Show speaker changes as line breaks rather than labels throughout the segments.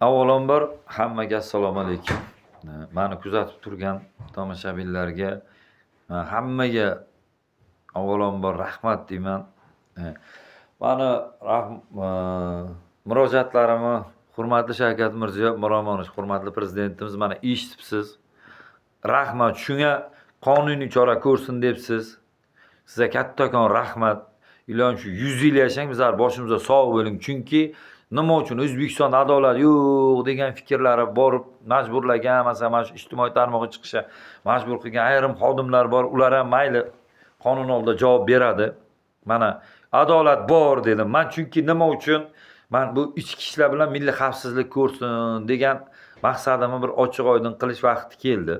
Avvalambor hammaga assalomu alaykum. Mani kuzatib turgan tomoshabinlarga hammaga avvalambor rahmat deyman. Mani murojaatlarimni hurmatli Shavkat Mirziyoyev Miromonovich, hurmatli prezidentimiz mana eshitibsiz. Rahmat, shunga qonuniy chora ko'rsin debsiz. Sizga kattakon rahmat. ilon shu 100 yil yashang, bizlar boshimizda sog' bo'ling. Chunki nima uchun O'zbekistonda adolat yo'q degan fikrlari borib majburlagan, masalan, mana shu ijtimoiy tarmoqqa chiqishga majbur qilgan ayrim xodimlar bor. Ular ham mayli qonun oldida javob beradi. Mana adolat bor dedim. Men chunki nima uchun men bu ichki ishlar bilan milliy xavfsizlik ko'rsin degan maqsadimni bir ochiq oydin qilish vaqti keldi.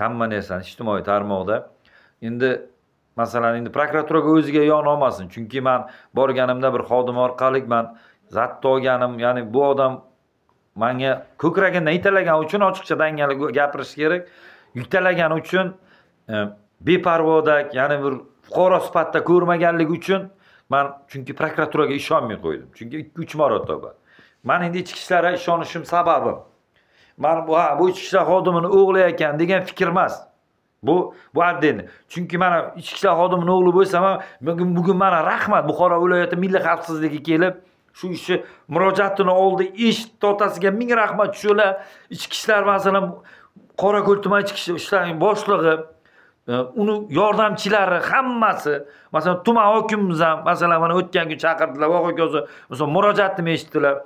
Hamma narsani ijtimoiy tarmoqda. Endi masalan endi prokuraturaga o'ziga yon olmasin. Chunki men borganimda bir xodim orqali men zabt olganim, ya'ni bu odam menga ko'kragimdan italagani uchun ochiqcha dangal gapirish kerak. Italagani uchun e, beparvodak, ya'ni bir fuqaro sifatida ko'rmaganligi uchun men chunki prokuraturaga ishonmay qo'ydim. Chunki 2-3 marotaba. Men endi ichki ishlarga ishonishim sababim. man bu ha, bu ichki ishlar xodimini o'g'li ekan degan fikr emas. Bu bu отдельно. Chunki mana ichki ishlar xodimini o'g'li bo'lsam ham bugun bugun mana rahmat Buxoro viloyati milliy xavfsizligi kelib shu ishni murojaatini oldi, eshitdi otasiga ming rahmat. Shular ichki ishlar masalan Qorako'l tuman ichki ishlar boshlig'i e, uni yordamchilari hammasi masalan tuman hokimimiz ham masalan mana o'tgan kun chaqirdilar va hokazo masalan murojaatni eshitdilar.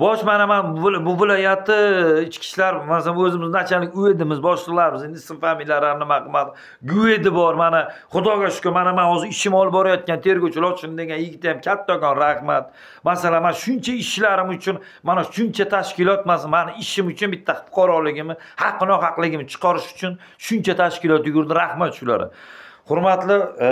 Bosh mana man bu viloyatni ichki ishlar masalan o'zimiz nachalnik uvedimiz boshliqlarimiz endi ism familiyalarini nima qilmadi? Guedi bor mana xudoga shukur mana man hozir ishim olib borayotgan tergovchi lochin degan yigit ham kattakon rahmat. Masalan man shuncha ishlarim uchun mana shuncha tashkilot masalan mani ishim uchun bitta fuqaroligimni haqqi nohaqligimni chiqarish uchun shuncha tashkilot yugurdi. Rahmat shularga. Hurmatli e,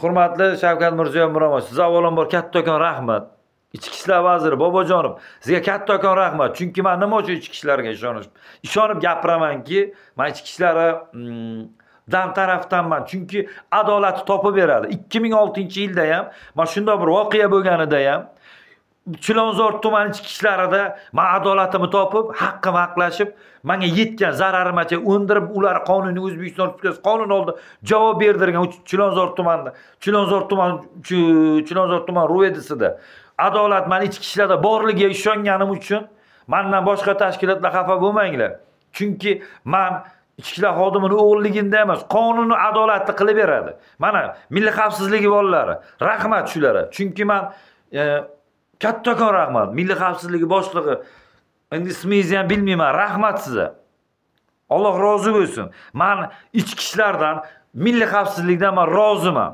hurmatli shavkat mirziyoyev miromonovich siz avvalambor kattakon rahmat. Ichki ishlar vaziri bobojonov sizga kattakon rahmat. Chunki man nima uchun ichki ishlarga ishonib ishonib gapiramanki man ichki ishlardan mm, tarafdanman chunki adolatni topib beradi. Ikki ming oltinchi yilda ham mana shundoq bir voqea bo'lganida ham chilonzor tumani ichki ishlarida man adolatimni topib haqqimni haqlashib manga yetgan zararimacha o'ndirib ular qonuniy o'zbekiston respublikasi qonun oldida javob berdirgan chilonzor tumanida chilonzor tuman chilonzor tuman ruvedisida adolat mani ichki ishlarda borligiga ishonganim uchun mandan boshqa tashkilotlar xafa bo'lmanglar. Chunki man ichki ishlar xodimini o'g'illigimda emas qonunni adolatni qilib beradi. Mana milliy xavfsizligi bolalari rahmat shularga. Chunki man e, kattakon rahmat. Milliy xavfsizligi boshlig'i endi ismingizni ham bilmayman rahmat sizga. Alloh rozi bo'lsin. Man ichki ishlardan milliy xavfsizlikdan man roziman.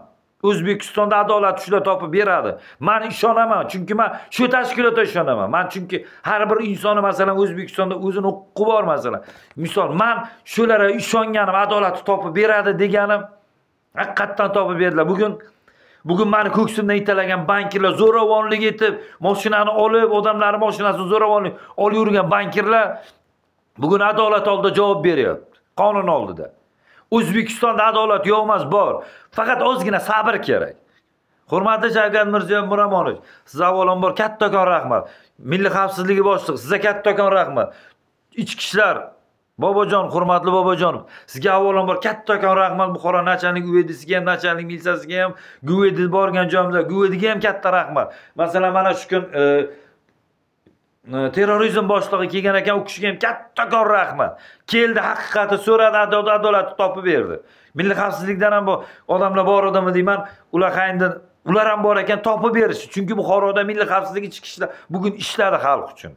O'zbekistonda adolat shular topib beradi. Man ishonaman chunki man shu tashkilotga ishonaman. Man chunki har bir insonni masalan o'zbekistonda o'zini huquqi bor masalan. Misol man shularga ishonganim adolatni topib beradi deganim haqiqatdan topib berdilar. Bugun bugun mani ko'ksimdan italagan bankirlar zo'ravonlik etib mashinani olib odamlarni mashinasini zo'ravonlik olib yurgan bankirlar bugun adolat oldida javob beryapti qonun oldida. O'zbekistonda adolat yo'q emas, bor. Faqat ozgina sabr kerak. Hurmatli Shavkat Mirziyoyev Miromonovich, sizga avvalambor kattakon rahmat. Milliy xavfsizligi boshlig'i, sizga kattakon rahmat. Ichki ishlar Bobojon, hurmatli Bobojonov, sizga avvalambor kattakon rahmat Buxoro nachalnik uvedisiga ham, nachalnik militsiyasiga ham, guvedi borgan joyimizda guvediga ham katta rahmat. Masalan, mana shu kun e, terrorizm boshlig'i kelgan ekan u kishiga ham kattakon rahmat keldi haqiqatni so'radi adolatni topib berdi milliy xavfsizlikdan ham bu odamlar bor odammi deyman ular endi ular ham bor ekan topib berishdi chunki buxoroda milliy xavfsizlik ichki ishlar bugun ishladi xalq uchun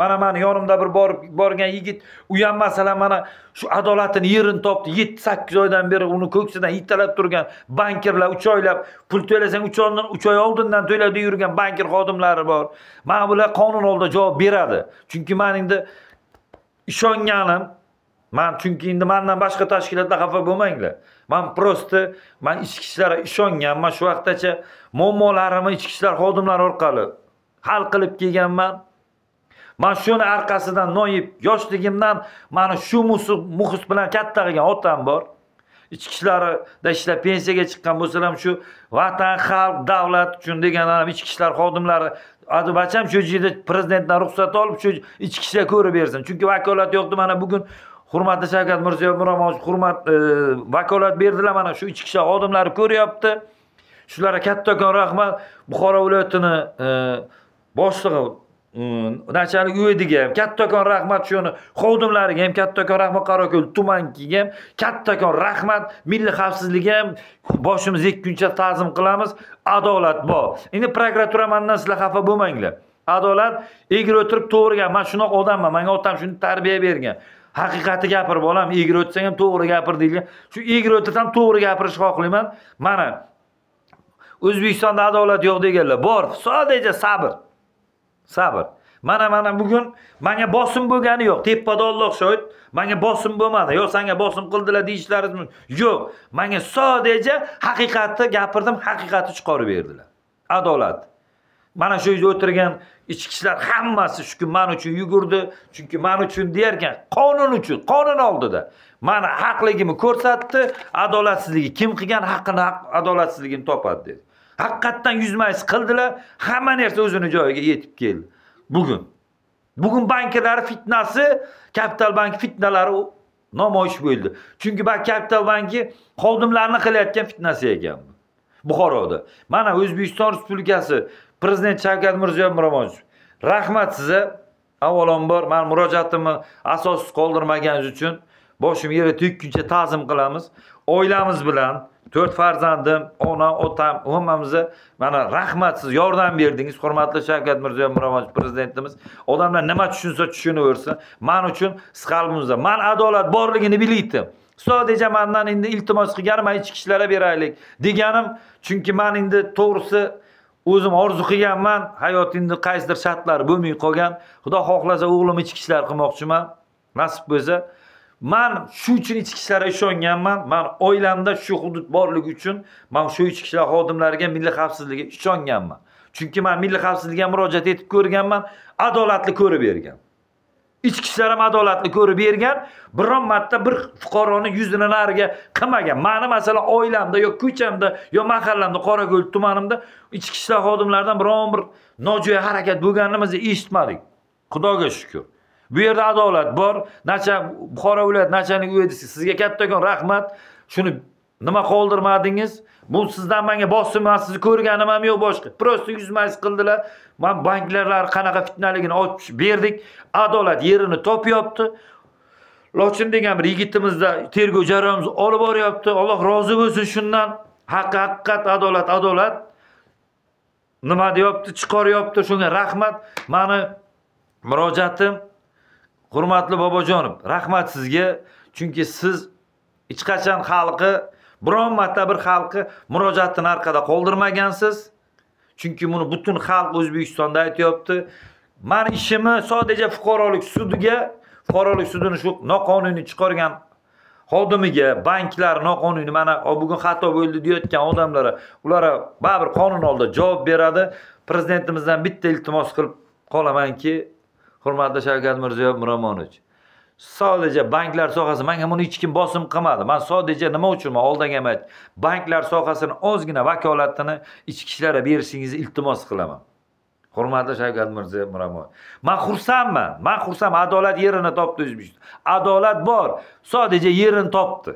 mana mani yonimda bir borib borgan yigit u ham masalan mana shu adolatini yerini topdi. Yetti sakkiz oydan beri uni ko'ksidan yittalab turgan bankirlar uch oylab pul to'lasang uch oydan uch oy oldindan to'la deb yurgan bankir xodimlari bor. Mana bular qonun oldida javob beradi. Chunki man endi ishonganim man chunki endi mandan boshqa tashkilotlar xafa bo'lmanglar. Man просто man ichki ishlarga ishonganman shu vaqtgacha muammolarimni ichki ishlar xodimlari orqali hal qilib kelganman. Man shuni orqasidan noyib yoshligimdan mani shu muhit bilan katta qilgan otam bor. Ichki ishlarida ishlab pensiyaga chiqqan bo'lsalar ham shu vatan xalq davlat uchun degan ichki ishlar xodimlari adibacham shu yerda prezidentdan ruxsat olib shu ichki ishlar ko'rib bersin. Chunki vakolat yo'qdi mana bugun hurmatli shavkat mirziyoyev miromonovich hurmat e, vakolat berdilar mana shu ichki ishlar xodimlari ko'ryapti. Shularga kattakon rahmat. Buxoro viloyatini e, boshlig'i nachalik uyediga ham kattakon rahmat shuni xodimlariga ham kattakon rahmat qorako'l tumaniga ham kattakon rahmat milliy xavfsizlikka ham boshimiz yetguncha ta'zim qilamiz. Adolat bor. Endi prokuratura mandan sizlar xafa bo'lmanglar. Adolat egri o'tirib to'g'ri gap man shunaqa odamman manga otam shuni tarbiya bergan. Haqiqatni gapirib bolam egri o'tsang ham to'g'ri gapir deydigan. Shu egri o'tirsam to'g'ri gapirishni xohlayman. Mana o'zbekistonda adolat yo'q deganlar bor sadece sabr. Sabr. Mana mana bugun manga bosim bo'lgani yo'q. Tepada olloh shohid manga bosim bo'lmadi. Yo sanga bosim qildilar deyishlaringiz yo'q. Manga sodaja haqiqatni gapirdim haqiqatni chiqarib berdilar. Adolat. Mana shu yerda o'tirgan ichki ishlar hammasi shu kun man uchun yugurdi. Chunki man uchun deyarkan qonun uchun qonun oldida. Mani haqligimni ko'rsatdi adolatsizligi kim qilgan haqqini adolatsizligini topadi dedi. Haqiqatdan yuzmaysiz qildilar hamma narsa o'zini joyiga yetib keldi. Bugun. Bugun banklar fitnasi kapital bank fitnalari namoyish bo'ldi. Chunki kapital banki xodimlarni qilayotgan fitnasi ekan buxoroda. Mana o'zbekiston respublikasi prezident shavkat mirziyoyev miromonovich rahmat sizga avvalambor mani murojaatimni asossiz qoldirmaganingiz uchun boshim yerga tekkuncha ta'zim qilamiz. Oilamiz bilan to'rt farzandim ona otam hammamizni mana rahmat siz yordam berdingiz hurmatli shavkat mirziyoyev miromonovich prezidentimiz. Odamlar nima tushunsa tushunaversin man uchun siz qalbimizda man adolat borligini biliydim sadece mandan endi iltimos qilganim man ichki ishlarga beraylik deganim chunki man endi to'g'risi o'zim orzu qilganman hayotimni qaysidir shartlar bo'lmay qolgan. Xudo xohlasa o'g'lim ichki ishlar qilmoqchiman. Nasib bo'lsa man shu uchun ichki ishlarga ishonganman. Man oilamda shu hudud borligi uchun man shu ichki ishlar xodimlariga milliy xavfsizlikka ishonganman. Chunki man milliy xavfsizlikka murojaat etib ko'rganman adolatli ko'rib bergan. Ichki ishlar ham adolatli ko'rib bergan biron marta bir fuqaroni yuzini nariga qilmagan. Mani masalan oilamda yo ko'chamda yo mahallamda qorako'l tumanimda ichki ishlar xodimlaridan biron bir nojo'ya harakat bo'lganini eshitmadik. Xudoga shukur. Bu yerda adolat bor. Nacha buxoro viloyat nachalnik uvedisi sizga kattakon rahmat. Shuni nima qoldirmadingiz? Bu sizdan menga bosim man sizni ko'rganim ham yo'q boshqa. Просто yuzmaysiz qildilar. Man banklar qanaqa fitnaligini ochib berdik. Adolat yerini topyapti. Lochin degan bir yigitimizda tergov jarayonimiz olib boryapti. Alloh rozi bo'lsin shundan. Haqqi haqiqat adolat adolat. Nima deyapti? Chiqaryapti. Shunga rahmat. Mani murojaatim hurmatli bobojonov rahmat sizga. Chunki siz hech qachon xalqi biron marta bir xalqi murojaatini orqada qoldirmagansiz. Chunki buni butun xalq o'zbekistonda aytyapti. Mani ishimni sadece fuqarolik sudiga fuqarolik sudini shu noqonuniy chiqargan xodimiga banklar noqonuniy mana bugun xato bo'ldi deyotgan odamlarga ular baribir qonun oldida javob beradi. Prezidentimizdan bitta iltimos qilib qolamanki hurmatli shavkat mirziyoyev miromonovich sodece banklar sohasi manga buni hech kim bosim qilmadi. Man sodece nima uchunman oldingi ham banklar sohasini ozgina vakolatini ichki ishlarga berishingizni iltimos qilaman. Hurmatli shavkat mirziyoyev miromonovich man xursandman. Man xursandman adolat yerini topdi o'zbekiston adolat bor. Sodece yerini topdi.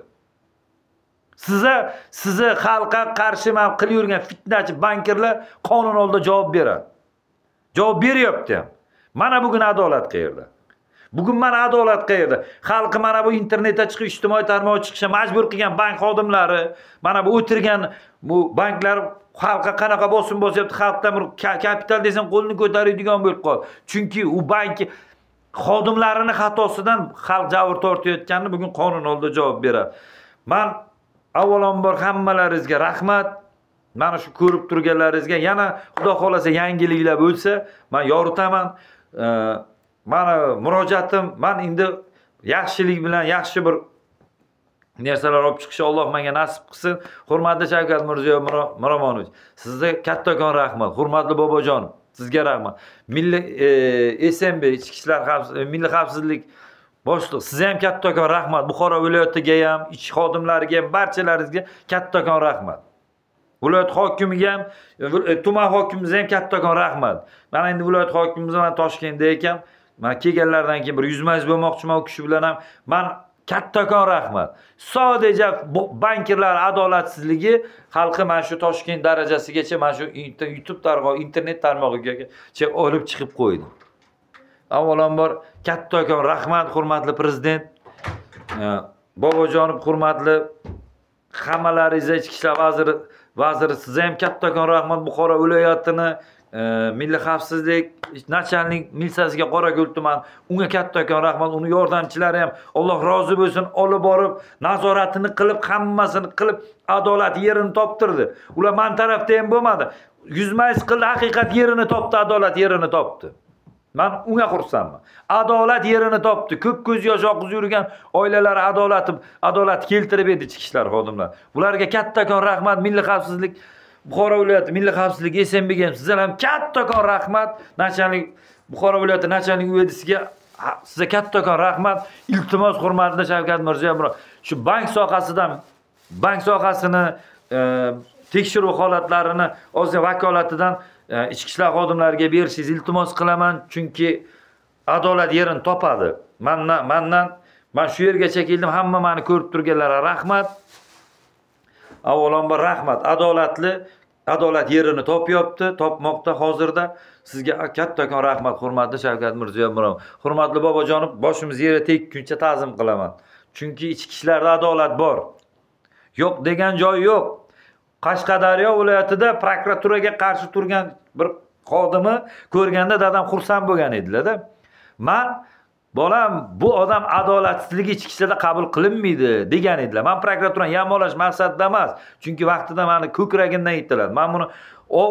Sizni sizni xalqqa qarshi man qilib yurgan fitnachi bankirlar qonun oldida javob beradi. Javob beryapti ham. Mana bugun adolat qayerda bugun mana adolat qayerda xalqi mana bu internetga chiqib ijtimoiy tarmoqqa chiqishga majbur qilgan bank xodimlari mana bu o'tirgan bu banklar xalqqa qanaqa bosim bosyapti xalqdan bir kapital desang qo'lini ko'taradigan bo'lib qoldi. Chunki u bank xodimlarini xatosidan xalq jabr tortayotganini bugun qonun oldida javob beradi. Man avvalambor hammalaringizga rahmat. Mana shu ko'rib turganlaringizga yana xudo xohlasa yangiliklar bo'lsa man yoritaman mani murojaatim man endi yaxshilik bilan yaxshi bir narsalar olib chiqishni alloh menga nasib qilsin. Hurmatli shavkat mirziyoyev miromonovich sizga kattakon rahmat hurmatli bobojonim sizga rahmat. Milliy e, smb ichki ishlar e, milliy xavfsizlik boshliq sizga ham kattakon rahmat. Buxoro viloyatiga ham ichki xodimlariga ham barchalaringizga kattakon rahmat. Viloyat hokimiga ham e, tuman hokimimizga ham kattakon rahmat. Mana endi viloyat hokimimiz mana toshkentda ekan. Man kelganlaridan keyin bir yuzma yuz bo'lmoqchiman u kishi bilan ham. Man kattakon rahmat. Sadaqo bankirlar adolatsizligi xalqi mana shu toshkent darajasigacha mana shu youtube tarmog'i internet tarmog'igacha olib chiqib qo'ydi. Avvalambor kattakon rahmat hurmatli prezident. E, bobojonov hurmatli hammalaringizga ichki ishlar vaziri vaziri sizga ham kattakon rahmat buxoro viloyatini e, milliy xavfsizlik nachalnik militsiyasiga qorako'l tuman unga kattakon rahmat uni yordamchilari ham alloh rozi bo'lsin olib borib nazoratini qilib hammasini qilib adolat yerini toptirdi. Ular man tarafda ham bo'lmadi. Yuzma yuz qildi haqiqat yerini topdi adolat yerini topdi. Man unga xursandman. Adolat yerini topdi. Ko'p ko'z yosh oqizib yurgan oilalar adolati adolat keltirib edi ichki ishlar xodimlari bularga kattakon rahmat milliy xavfsizlik buxoro viloyati milliy xavfsizlik snbga ham sizlar ham kattakon rahmat. Nachalnik buxoro viloyati nachalnik uvedisiga sizga kattakon rahmat. Iltimos hurmatida shavkat mirziyoyev shu bank sohasidan bank sohasini e, tekshiruv holatlarini ozgina vakolatidan E, ichki ishlar xodimlariga berishingizni iltimos qilaman chunki adolat yerini topadi. Mandan mandan man shu yergacha keldim hamma mani ko'rib turganlarga rahmat. Avvalambor rahmat. Adolatli adolat yerini topyapti topmoqda hozirda. Sizga kattakon rahmat hurmatli shavkat mirziyoyev hurmatli bobojonov boshimiz yerga tekkuncha ta'zim qilaman. Chunki ichki ishlarda adolat bor. Yo'q degan joyi yo'q. Qashqadaryo viloyatida prokuraturaga qarshi turgan bir xodimi ko'rganda dadam xursand bo'lgan edilarda man bolam bu odam adolatsizligi ichki ishlarda qabul qilinmaydi degan edilar. Man prokuraturani yomonlash maqsadida emas chunki vaqtida mani ko'kragimdan aytdilar man buni o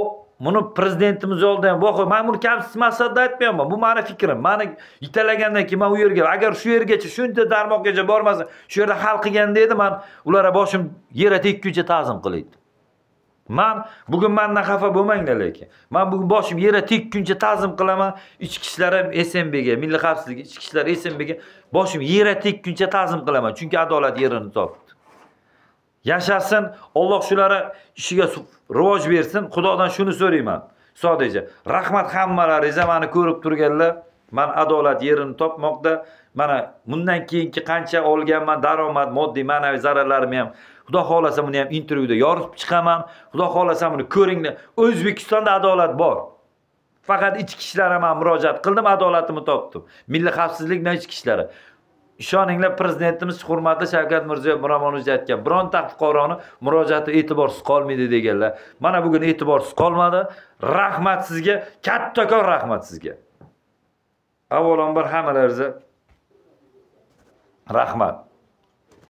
buni prezidentimiz oldida ham voqea man buni kamsiz maqsadda aytmayapman. Bu mani fikrim. Mani yetalagandan keyin man u yerga agar shu yergacha shuncha tarmoqgacha bormasa shu yerda hal qilganda edi man ularga boshim yerga tekkuncha ta'zim qilaydi. Man bugun mandan xafa bo'lmanglar lekin. Man bugun boshim yerga tekkuncha ta'zim qilaman. Ichki ishlar ham snbga milliy xavfsizlik ichki ishlar snbga boshim yerga tekkuncha ta'zim qilaman. Chunki adolat yerini topdi. Yashasin olloh shularni ishiga rivoj bersin. Xudodan shuni so'rayman. Sadaqacha rahmat hammalaringizga mani ko'rib turganlar. Man adolat yerini topmoqda. Mana bundan keyingi qancha olganman daromad moddiy ma'naviy zararlarimni ham xudo xohlasa buni ham intervyuda yoritib chiqaman. Xudo xohlasa buni ko'ringlar. O'zbekistonda adolat bor. Faqat ichki ishlarga man murojaat qildim adolatimni topdim. Milliy xavfsizlik bilan ichki ishlari. Ishoninglar prezidentimiz hurmatli shavkat mirziyoyev miromonovich aytgan bironta fuqaroni murojaati e'tiborsiz qolmaydi deganlar. Mana bugun e'tiborsiz qolmadi. Rahmat sizga kattakon rahmat sizga. Avvalambor hammalaringizga rahmat.